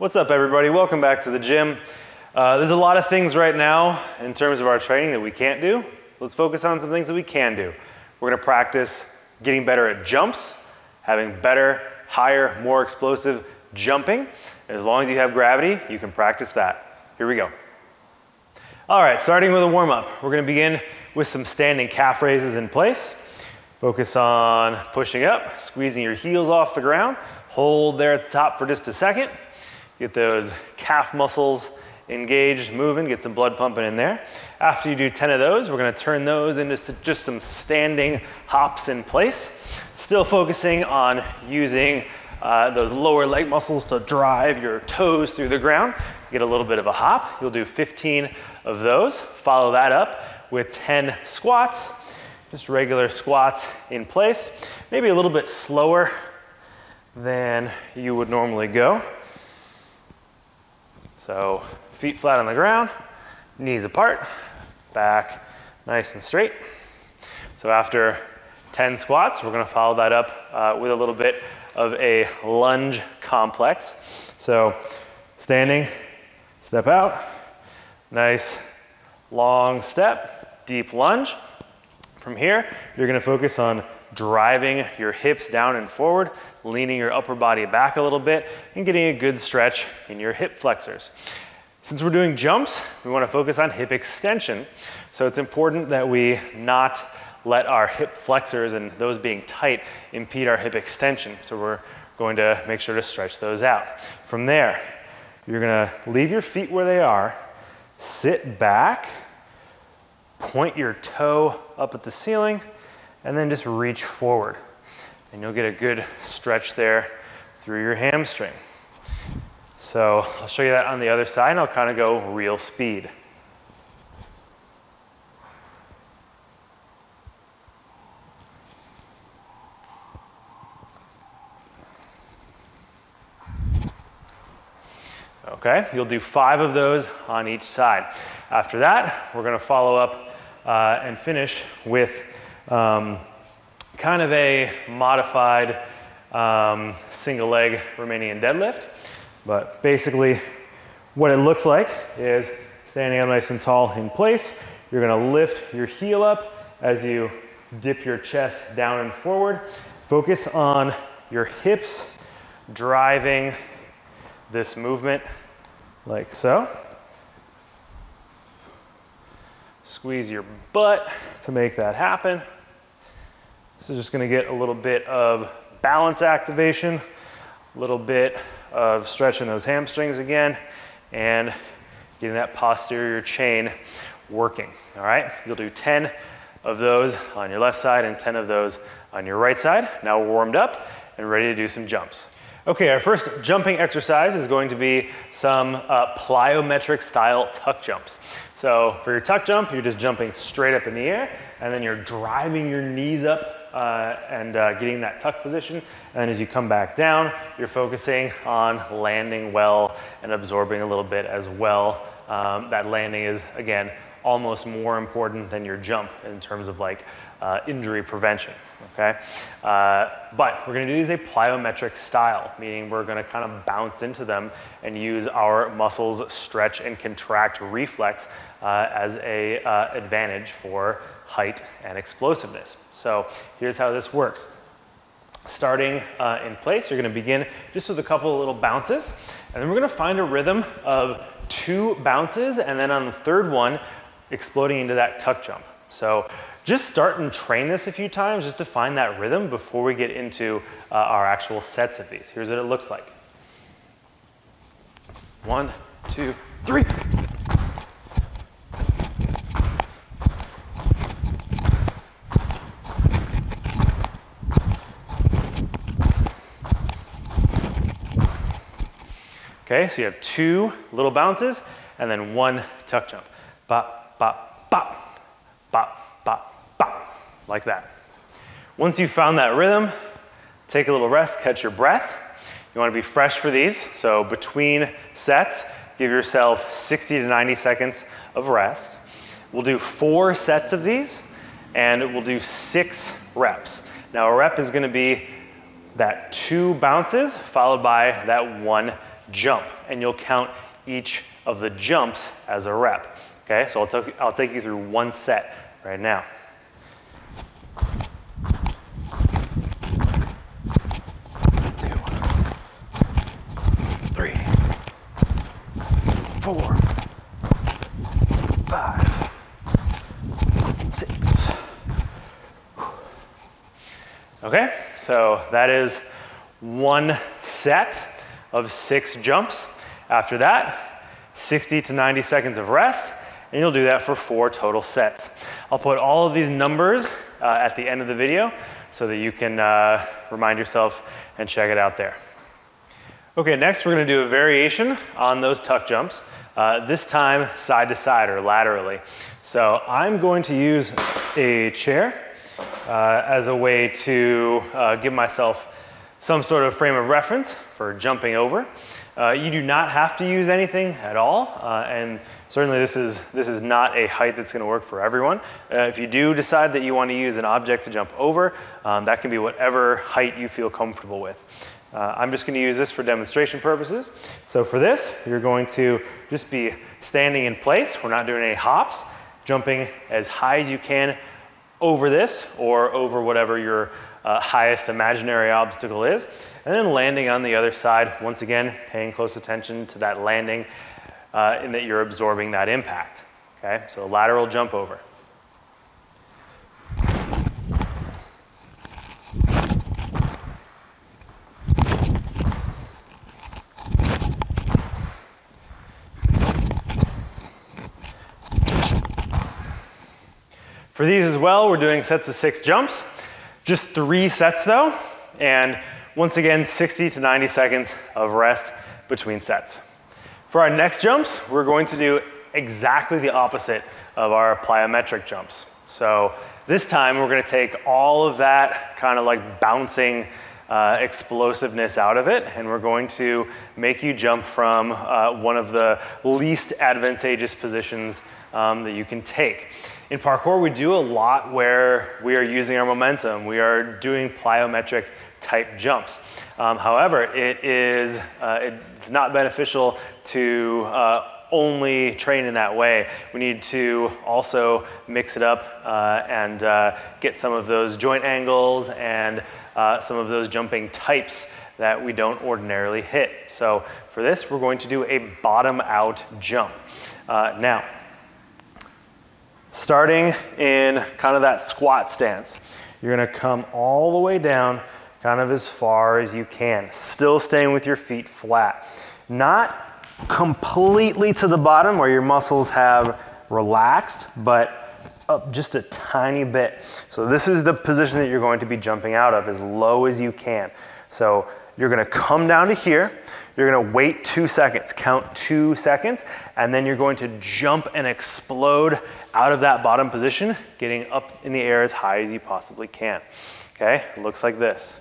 What's up, everybody? Welcome back to the gym. Uh, there's a lot of things right now in terms of our training that we can't do. Let's focus on some things that we can do. We're gonna practice getting better at jumps, having better, higher, more explosive jumping. As long as you have gravity, you can practice that. Here we go. All right, starting with a warm up. We're gonna begin with some standing calf raises in place. Focus on pushing up, squeezing your heels off the ground. Hold there at the top for just a second. Get those calf muscles engaged, moving, get some blood pumping in there. After you do 10 of those, we're gonna turn those into just some standing hops in place. Still focusing on using uh, those lower leg muscles to drive your toes through the ground. Get a little bit of a hop. You'll do 15 of those. Follow that up with 10 squats, just regular squats in place. Maybe a little bit slower than you would normally go. So feet flat on the ground, knees apart, back nice and straight. So after 10 squats, we're gonna follow that up uh, with a little bit of a lunge complex. So standing, step out, nice long step, deep lunge. From here, you're gonna focus on driving your hips down and forward, leaning your upper body back a little bit, and getting a good stretch in your hip flexors. Since we're doing jumps, we wanna focus on hip extension. So it's important that we not let our hip flexors and those being tight impede our hip extension. So we're going to make sure to stretch those out. From there, you're gonna leave your feet where they are, sit back, point your toe up at the ceiling, and then just reach forward. And you'll get a good stretch there through your hamstring. So I'll show you that on the other side, and I'll kind of go real speed. Okay, you'll do five of those on each side. After that, we're gonna follow up uh, and finish with um, kind of a modified um, single leg Romanian deadlift. But basically, what it looks like is standing up nice and tall in place. You're gonna lift your heel up as you dip your chest down and forward. Focus on your hips driving this movement like so. Squeeze your butt to make that happen. This is just gonna get a little bit of balance activation, a little bit of stretching those hamstrings again, and getting that posterior chain working, all right? You'll do 10 of those on your left side and 10 of those on your right side. Now we're warmed up and ready to do some jumps. Okay, our first jumping exercise is going to be some uh, plyometric style tuck jumps. So for your tuck jump, you're just jumping straight up in the air, and then you're driving your knees up uh, and uh, getting that tuck position. And then as you come back down, you're focusing on landing well and absorbing a little bit as well. Um, that landing is, again, almost more important than your jump in terms of like uh, injury prevention, okay? Uh, but we're gonna do these a plyometric style, meaning we're gonna kind of bounce into them and use our muscles stretch and contract reflex uh, as a uh, advantage for height and explosiveness. So here's how this works. Starting uh, in place, you're gonna begin just with a couple of little bounces, and then we're gonna find a rhythm of two bounces, and then on the third one, exploding into that tuck jump. So just start and train this a few times just to find that rhythm before we get into uh, our actual sets of these. Here's what it looks like. One, two, three. Okay, so you have two little bounces and then one tuck jump. Bop, bop, bop, bop, bop, bop, like that. Once you've found that rhythm, take a little rest, catch your breath. You wanna be fresh for these, so between sets, give yourself 60 to 90 seconds of rest. We'll do four sets of these, and we'll do six reps. Now a rep is gonna be that two bounces followed by that one jump, and you'll count each of the jumps as a rep. Okay, so I'll, I'll take you through one set right now. Two, three, four, five, six. Okay, so that is one set of six jumps. After that, 60 to 90 seconds of rest, and you'll do that for four total sets. I'll put all of these numbers uh, at the end of the video so that you can uh, remind yourself and check it out there. Okay, next we're gonna do a variation on those tuck jumps, uh, this time side to side or laterally. So I'm going to use a chair uh, as a way to uh, give myself some sort of frame of reference for jumping over. Uh, you do not have to use anything at all, uh, and certainly this is, this is not a height that's gonna work for everyone. Uh, if you do decide that you wanna use an object to jump over, um, that can be whatever height you feel comfortable with. Uh, I'm just gonna use this for demonstration purposes. So for this, you're going to just be standing in place. We're not doing any hops, jumping as high as you can over this or over whatever your uh, highest imaginary obstacle is, and then landing on the other side, once again, paying close attention to that landing uh, in that you're absorbing that impact. Okay, so a lateral jump over. For these as well, we're doing sets of six jumps. Just three sets though, and once again, 60 to 90 seconds of rest between sets. For our next jumps, we're going to do exactly the opposite of our plyometric jumps. So this time we're gonna take all of that kind of like bouncing uh, explosiveness out of it, and we're going to make you jump from uh, one of the least advantageous positions um, that you can take. In parkour, we do a lot where we are using our momentum. We are doing plyometric type jumps. Um, however, it is, uh, it's not beneficial to uh, only train in that way. We need to also mix it up uh, and uh, get some of those joint angles and uh, some of those jumping types that we don't ordinarily hit. So for this, we're going to do a bottom out jump. Uh, now, starting in kind of that squat stance. You're gonna come all the way down kind of as far as you can, still staying with your feet flat. Not completely to the bottom where your muscles have relaxed, but up just a tiny bit. So this is the position that you're going to be jumping out of as low as you can. So you're gonna come down to here, you're gonna wait two seconds, count two seconds, and then you're going to jump and explode out of that bottom position, getting up in the air as high as you possibly can. Okay, looks like this.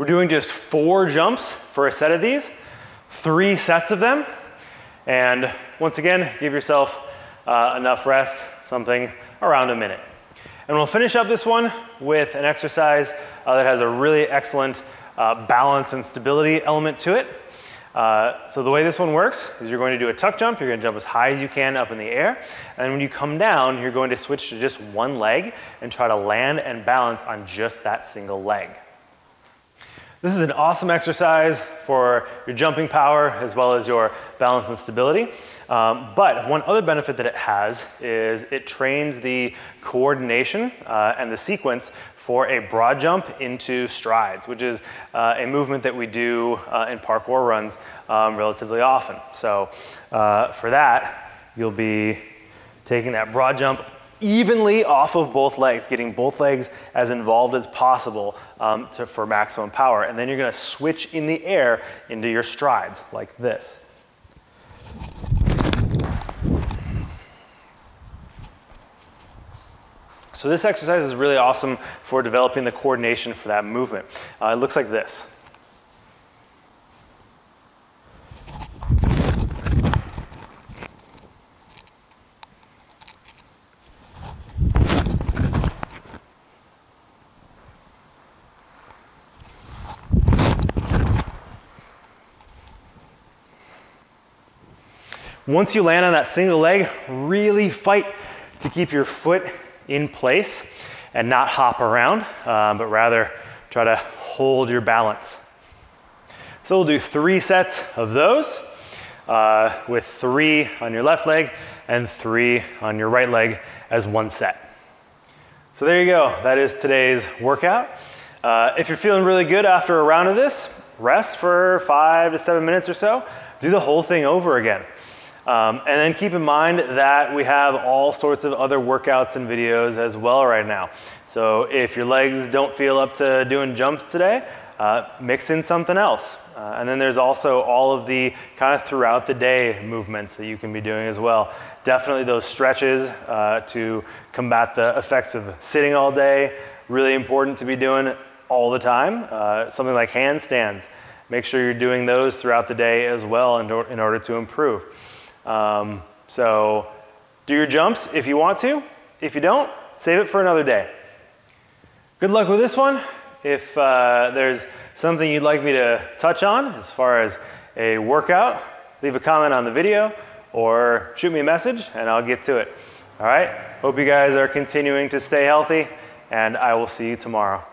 We're doing just four jumps for a set of these, three sets of them. And once again, give yourself uh, enough rest, something around a minute. And we'll finish up this one with an exercise uh, that has a really excellent uh, balance and stability element to it. Uh, so the way this one works is you're going to do a tuck jump. You're going to jump as high as you can up in the air. And when you come down, you're going to switch to just one leg and try to land and balance on just that single leg. This is an awesome exercise for your jumping power as well as your balance and stability. Um, but one other benefit that it has is it trains the coordination uh, and the sequence for a broad jump into strides, which is uh, a movement that we do uh, in parkour runs um, relatively often. So uh, for that, you'll be taking that broad jump evenly off of both legs, getting both legs as involved as possible um, to, for maximum power. And then you're gonna switch in the air into your strides like this. So this exercise is really awesome for developing the coordination for that movement. Uh, it looks like this. Once you land on that single leg, really fight to keep your foot in place and not hop around, um, but rather try to hold your balance. So we'll do three sets of those uh, with three on your left leg and three on your right leg as one set. So there you go. That is today's workout. Uh, if you're feeling really good after a round of this, rest for five to seven minutes or so. Do the whole thing over again. Um, and then keep in mind that we have all sorts of other workouts and videos as well right now. So if your legs don't feel up to doing jumps today, uh, mix in something else. Uh, and then there's also all of the kind of throughout the day movements that you can be doing as well. Definitely those stretches uh, to combat the effects of sitting all day, really important to be doing all the time. Uh, something like handstands. Make sure you're doing those throughout the day as well in, or in order to improve. Um, so do your jumps if you want to. If you don't, save it for another day. Good luck with this one. If uh, there's something you'd like me to touch on as far as a workout, leave a comment on the video or shoot me a message and I'll get to it. All right? Hope you guys are continuing to stay healthy and I will see you tomorrow.